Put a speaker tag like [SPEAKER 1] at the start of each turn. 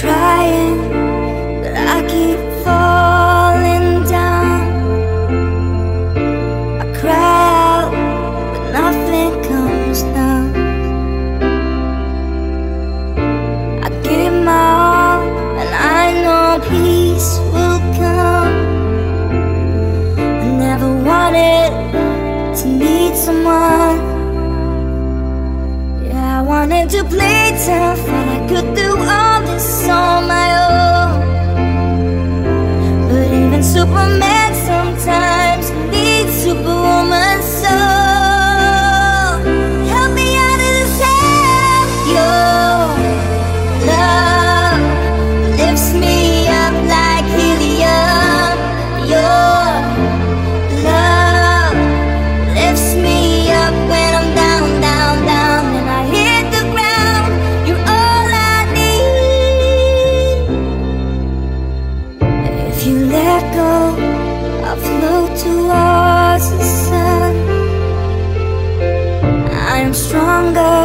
[SPEAKER 1] trying, but I keep falling down. I cry out, but nothing comes down. I give my all, and I know peace will come. I never wanted to need someone. Yeah, I wanted to play tough, If you let go, I'll float towards the sun. I'm stronger.